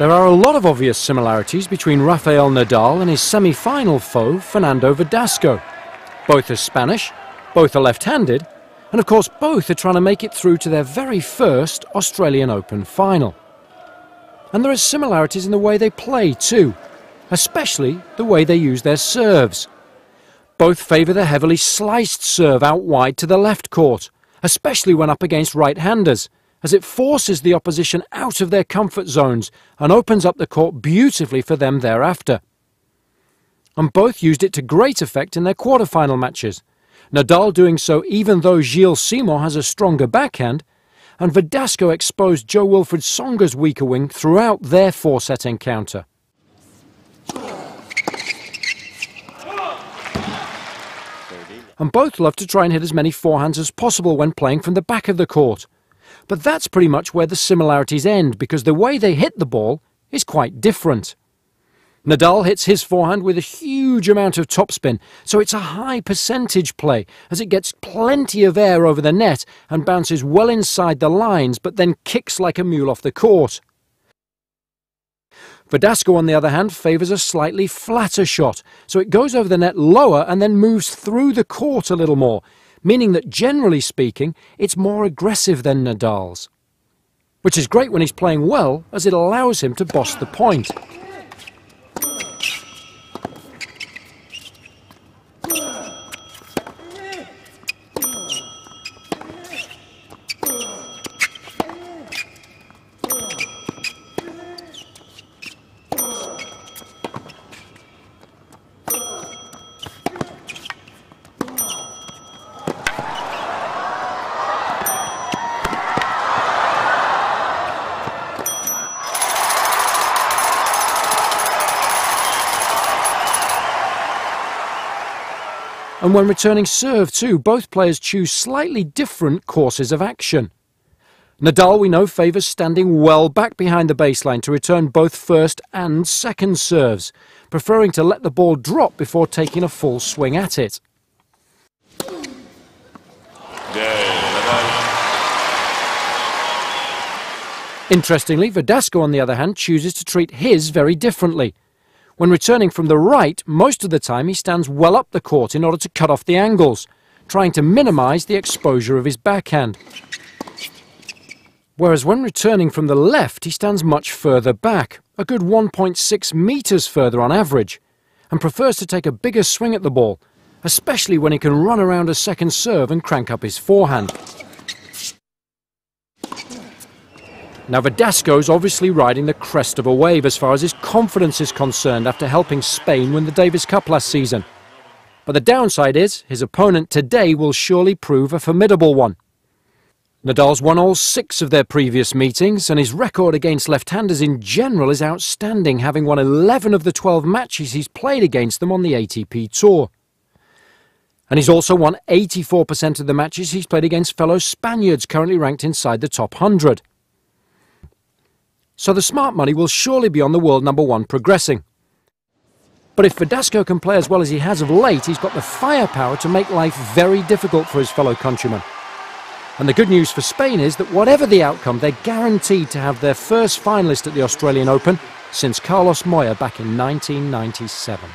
There are a lot of obvious similarities between Rafael Nadal and his semi-final foe, Fernando Verdasco. Both are Spanish, both are left-handed, and of course both are trying to make it through to their very first Australian Open final. And there are similarities in the way they play too, especially the way they use their serves. Both favour the heavily sliced serve out wide to the left court, especially when up against right-handers, as it forces the opposition out of their comfort zones and opens up the court beautifully for them thereafter. And both used it to great effect in their quarter-final matches, Nadal doing so even though Gilles Simon has a stronger backhand, and Verdasco exposed Jo-Wilfried Tsonga's weaker wing throughout their four-set encounter. And both love to try and hit as many forehands as possible when playing from the back of the court. But that's pretty much where the similarities end because the way they hit the ball is quite different. Nadal hits his forehand with a huge amount of topspin, so it's a high percentage play as it gets plenty of air over the net and bounces well inside the lines but then kicks like a mule off the court. Verdasco, on the other hand, favours a slightly flatter shot, so it goes over the net lower and then moves through the court a little more, meaning that generally speaking, it's more aggressive than Nadal's. Which is great when he's playing well, as it allows him to boss the point. And when returning serve too, both players choose slightly different courses of action. Nadal, we know, favours standing well back behind the baseline to return both first and second serves, preferring to let the ball drop before taking a full swing at it. Interestingly, Verdasco, on the other hand, chooses to treat his very differently. When returning from the right, most of the time he stands well up the court in order to cut off the angles, trying to minimise the exposure of his backhand. Whereas when returning from the left, he stands much further back, a good 1.6 metres further on average, and prefers to take a bigger swing at the ball, especially when he can run around a second serve and crank up his forehand. Now Verdasco's obviously riding the crest of a wave as far as his confidence is concerned after helping Spain win the Davis Cup last season. But the downside is his opponent today will surely prove a formidable one. Nadal's won all six of their previous meetings, and his record against left-handers in general is outstanding, having won 11 of the 12 matches he's played against them on the ATP Tour. And he's also won 84% of the matches he's played against fellow Spaniards currently ranked inside the top 100 so the smart money will surely be on the world number one progressing. But if Verdasco can play as well as he has of late, he's got the firepower to make life very difficult for his fellow countrymen. And the good news for Spain is that whatever the outcome, they're guaranteed to have their first finalist at the Australian Open since Carlos Moya back in 1997.